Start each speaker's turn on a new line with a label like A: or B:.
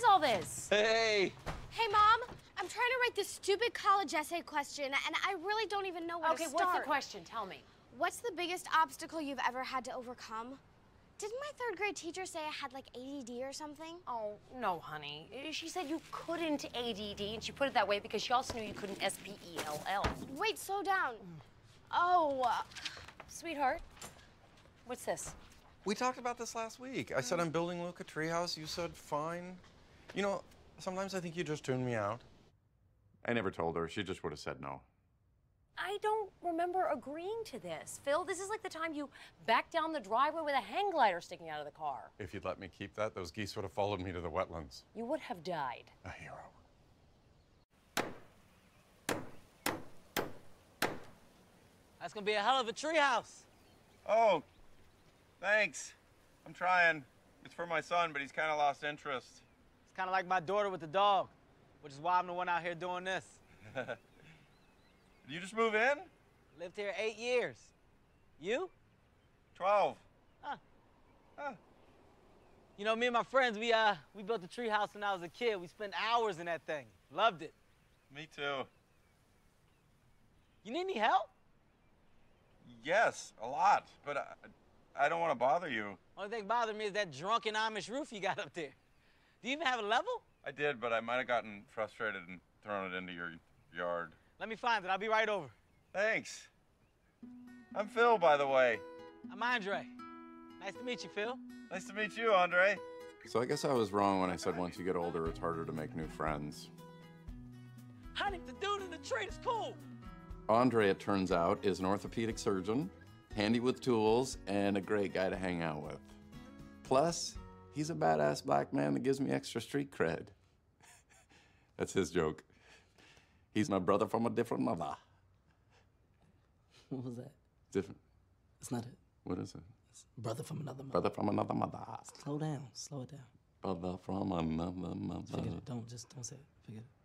A: is all this?
B: Hey!
C: Hey, Mom, I'm trying to write this stupid college essay question, and I really don't even know where
A: Okay,
C: to start.
A: Okay, what's the question? Tell me.
C: What's the biggest obstacle you've ever had to overcome? Didn't my third grade teacher say I had like ADD or something?
A: Oh, no, honey. She said you couldn't ADD, and she put it that way because she also knew you couldn't S-P-E-L-L.
C: Wait, slow down. Oh, uh,
A: Sweetheart, what's this?
B: We talked about this last week. I said I'm building Luke a treehouse. You said fine. You know, sometimes I think you just tune me out. I never told her. She just would have said no.
A: I don't remember agreeing to this. Phil, this is like the time you backed down the driveway with a hang glider sticking out of the car.
B: If you'd let me keep that, those geese would have followed me to the wetlands.
A: You would have died.
B: A hero.
D: That's gonna be a hell of a treehouse.
E: Oh, thanks. I'm trying. It's for my son, but he's kind of lost interest.
D: It's kind of like my daughter with the dog, which is why I'm the one out here doing this.
E: Did you just move in?
D: Lived here eight years. You?
E: 12.
D: Huh.
E: Huh.
D: You know, me and my friends, we uh, we built a treehouse when I was a kid. We spent hours in that thing. Loved it.
E: Me too.
D: You need any help?
E: Yes, a lot, but I, I don't want to bother you.
D: Only thing bothering me is that drunken Amish roof you got up there. Do you even have a level?
E: I did, but I might have gotten frustrated and thrown it into your yard.
D: Let me find it. I'll be right over.
E: Thanks. I'm Phil, by the way.
D: I'm Andre. Nice to meet you, Phil.
E: Nice to meet you, Andre.
B: So I guess I was wrong when I said once you get older, it's harder to make new friends.
D: Honey, the dude in the tree is cool.
B: Andre, it turns out, is an orthopedic surgeon, handy with tools, and a great guy to hang out with. Plus, he's a badass black man that gives me extra street cred. That's his joke. He's my brother from a different mother.
F: What was that?
B: Different.
F: It's not it.
B: What is it?
F: It's brother from another mother.
B: Brother from another mother.
F: Slow down. Slow it down.
B: Brother from another mother.
F: Forget it. Don't just don't say it. Forget it.